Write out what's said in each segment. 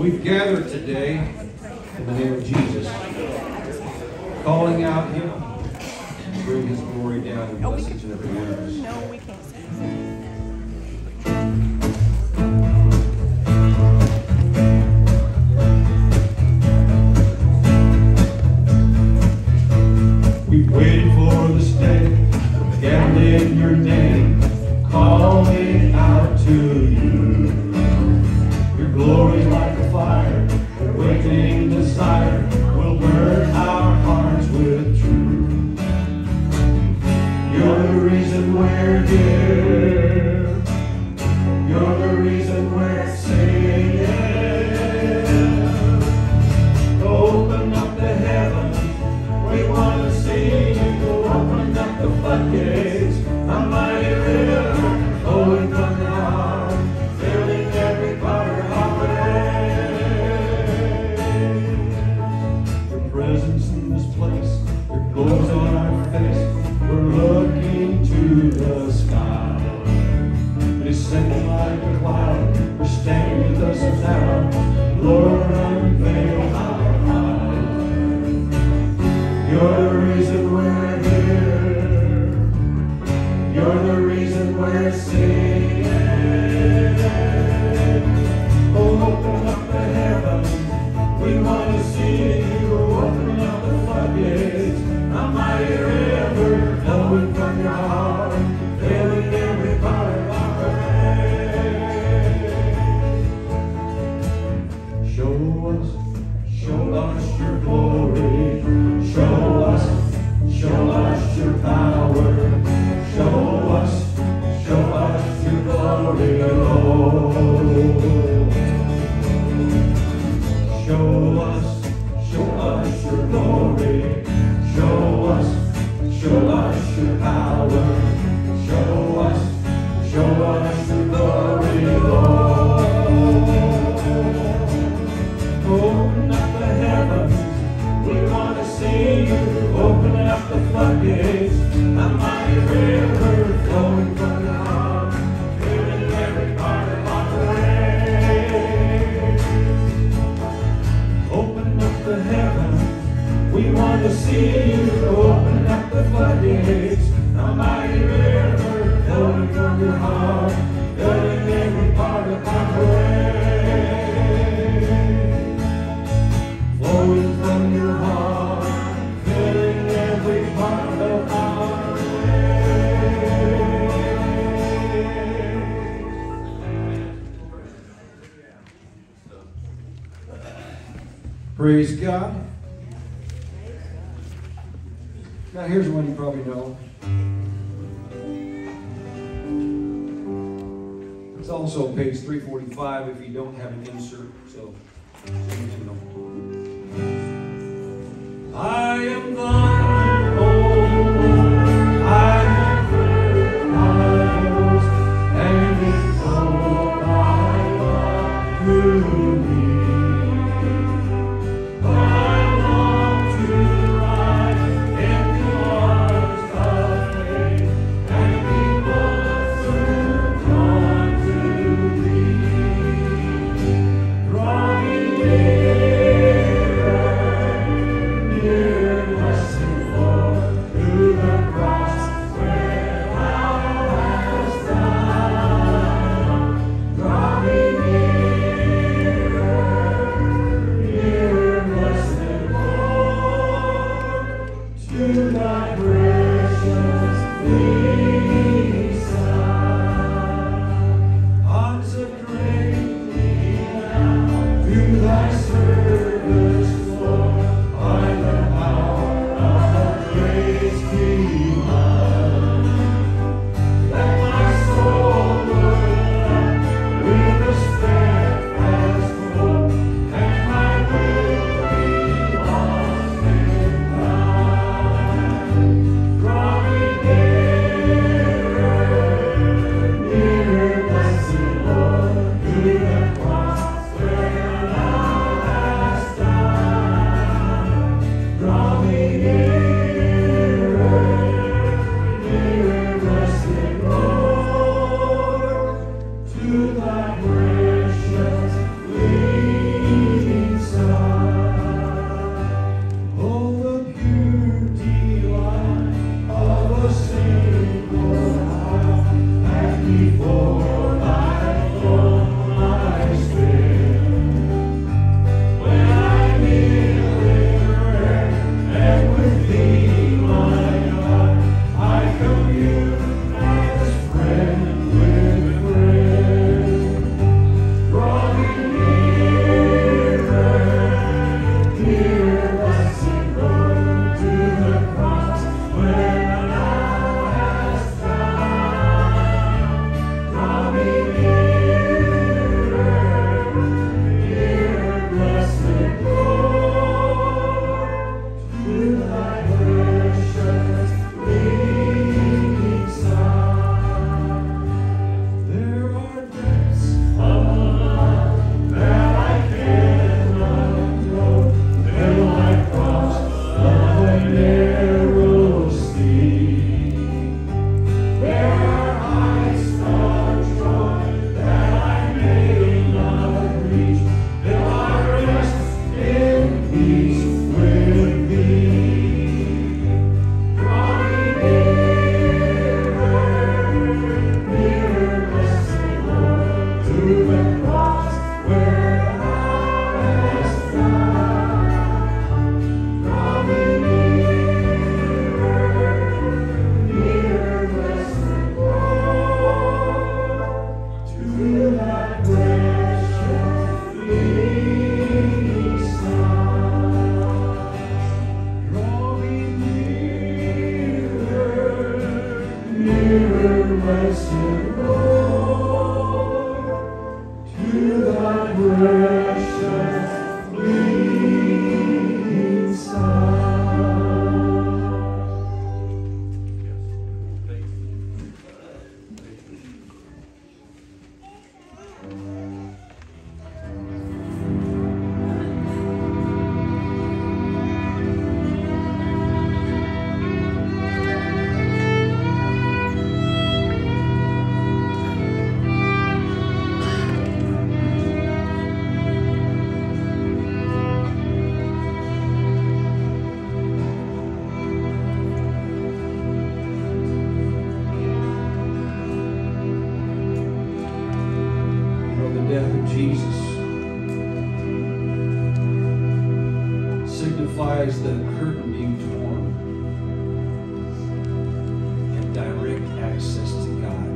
we've gathered today in the name of Jesus, calling out Him to bring His glory down and bless each and every one of us. Now here's one you probably know. It's also page 345 if you don't have an insert, so, know. I am thine. Christians. Signifies the curtain being torn and direct access to God.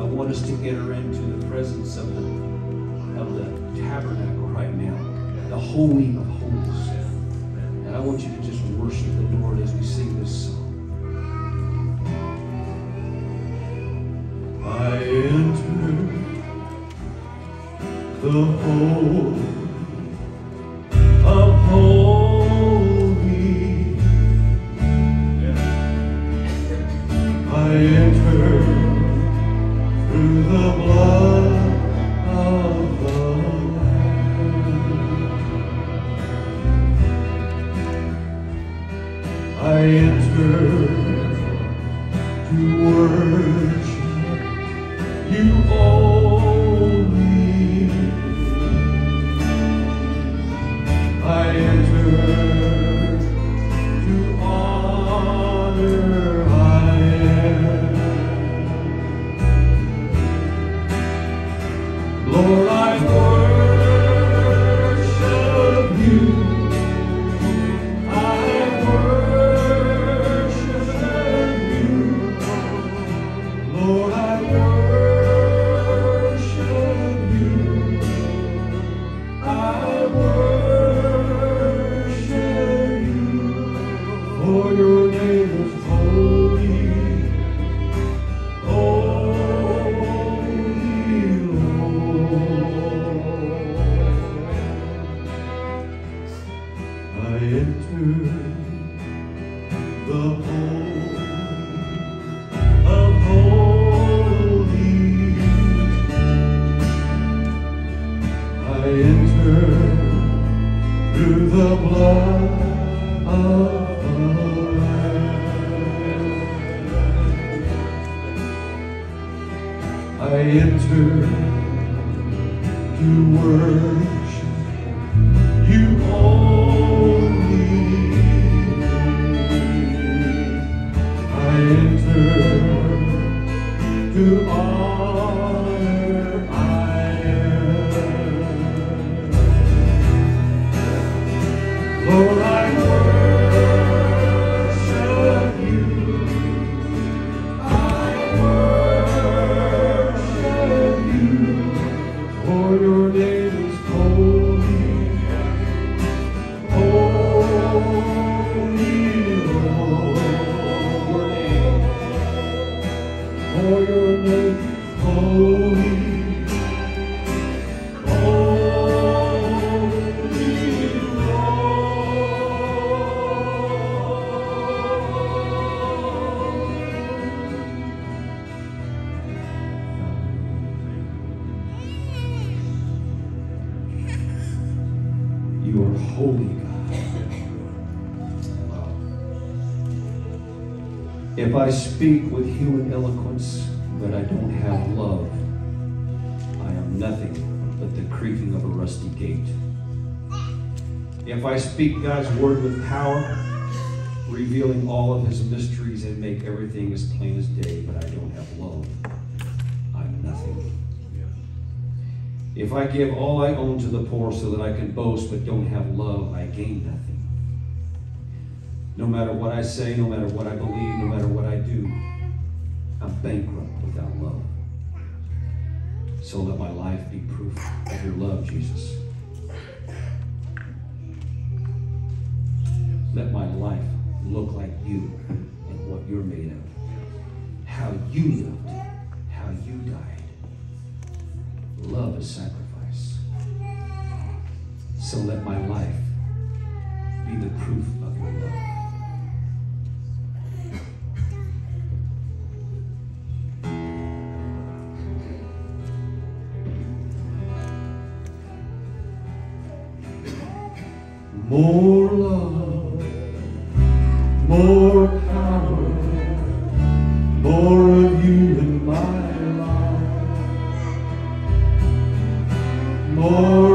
I want us to enter into the presence of the of the tabernacle right now, the holy I enter I enter If I speak with human eloquence, but I don't have love, I am nothing but the creaking of a rusty gate. If I speak God's word with power, revealing all of his mysteries and make everything as plain as day, but I don't have love, I'm nothing. If I give all I own to the poor so that I can boast but don't have love, I gain nothing. No matter what I say, no matter what I believe, no matter what I do, I'm bankrupt without love. So let my life be proof of your love, Jesus. Let my life look like you and what you're made of. How you lived, how you died. Love is sacrifice. So let my life be the proof of your love. More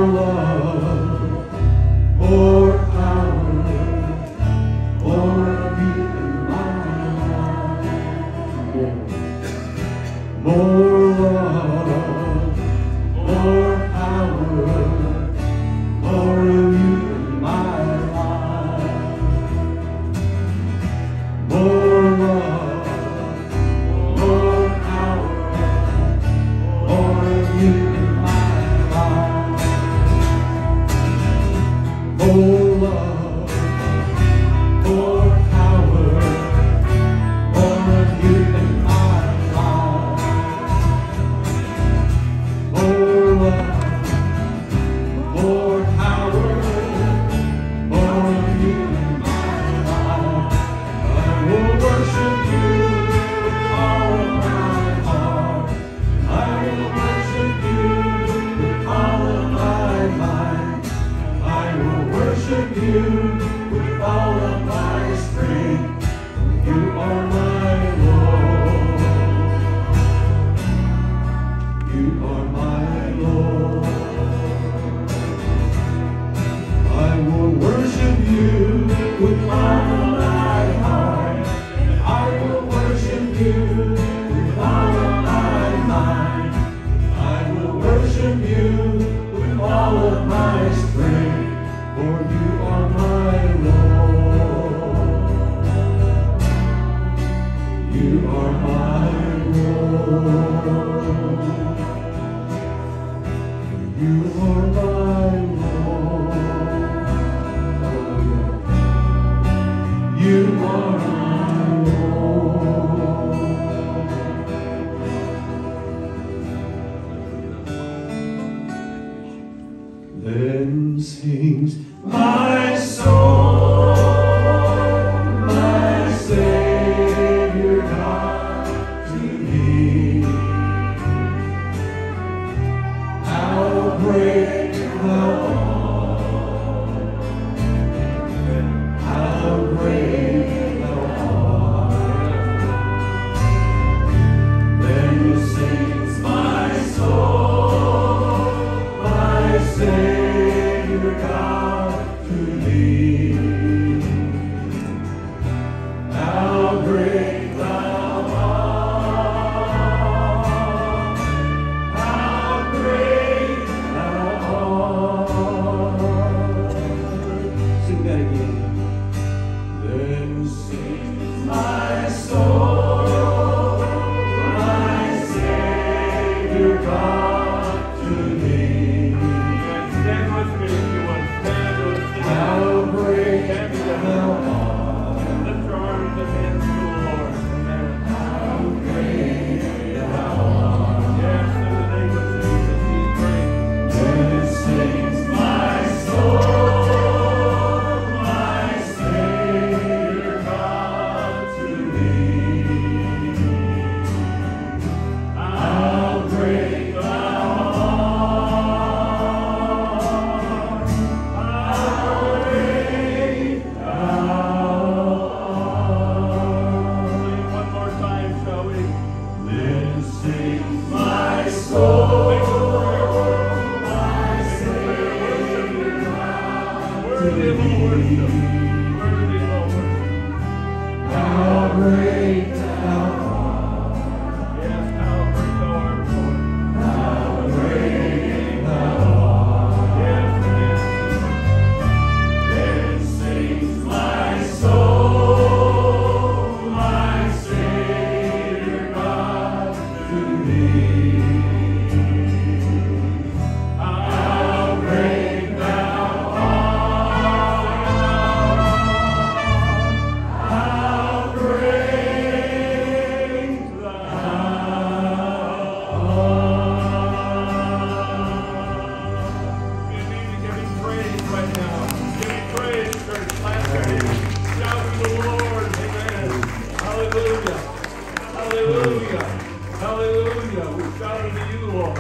shout unto you, Lord.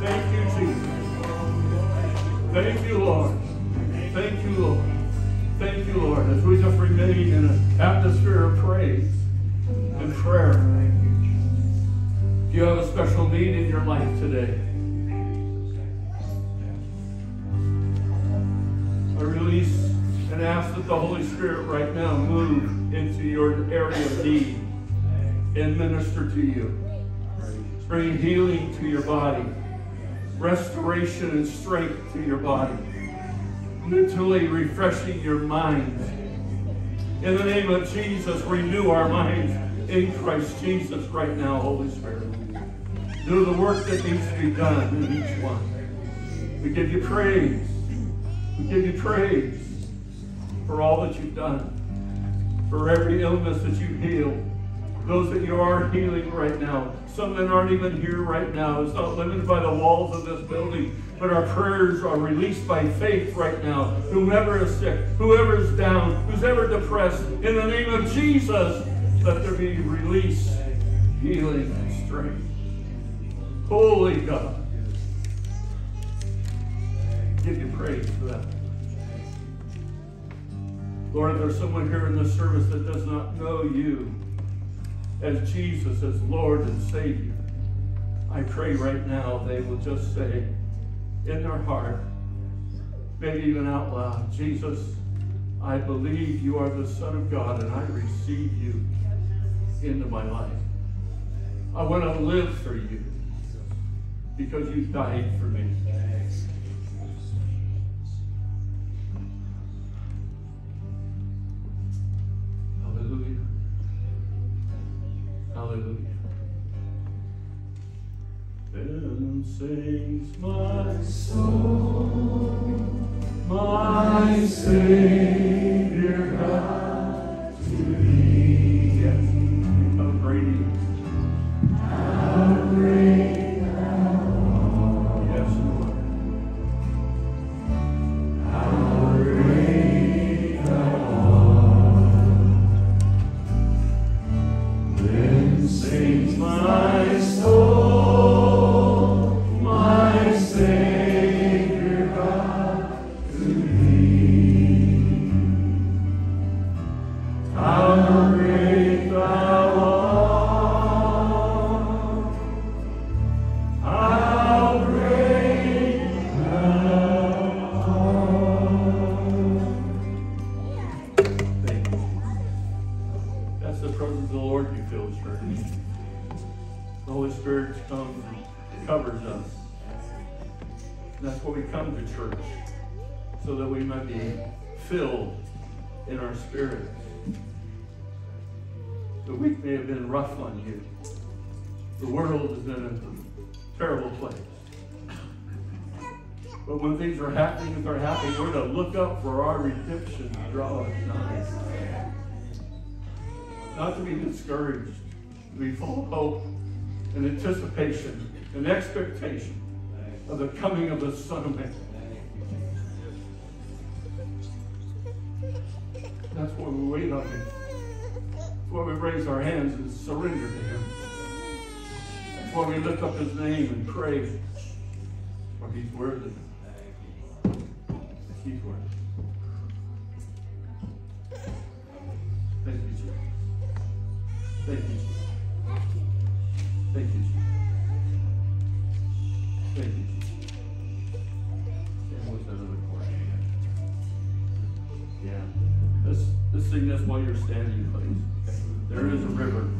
Thank you, Jesus. Thank you, Lord. Thank you, Lord. Thank you, Lord. As we just remain in an atmosphere of praise and prayer. If you have a special need in your life today, I release and ask that the Holy Spirit right now move into your area of need and minister to you. Bring healing to your body, restoration and strength to your body, mentally refreshing your mind. In the name of Jesus, renew our minds in Christ Jesus right now, Holy Spirit. Do the work that needs to be done in each one. We give you praise. We give you praise for all that you've done, for every illness that you've healed, those that you are healing right now, some that aren't even here right now. It's not limited by the walls of this building, but our prayers are released by faith right now. Whomever is sick, whoever is down, who's ever depressed, in the name of Jesus, let there be release, healing, and strength. Holy God. Give you praise for that. Lord, if there's someone here in this service that does not know you as Jesus, as Lord and Savior, I pray right now they will just say in their heart, maybe even out loud, Jesus, I believe you are the Son of God and I receive you into my life. I want to live for you because you died for me. Filled in our spirits. The week may have been rough on you. The world has been a terrible place. But when things are happening, if they're happening, we're to look up for our redemption nigh. Not to be discouraged, to be full of hope and anticipation and expectation of the coming of the Son of Man. That's why we wait on Him. That's why we raise our hands and surrender to Him. That's why we lift up His name and pray. For He's worthy. He's worthy. Thank you, Jesus. Thank you, Jesus. Thank you, Jesus. Thank you, There is a river.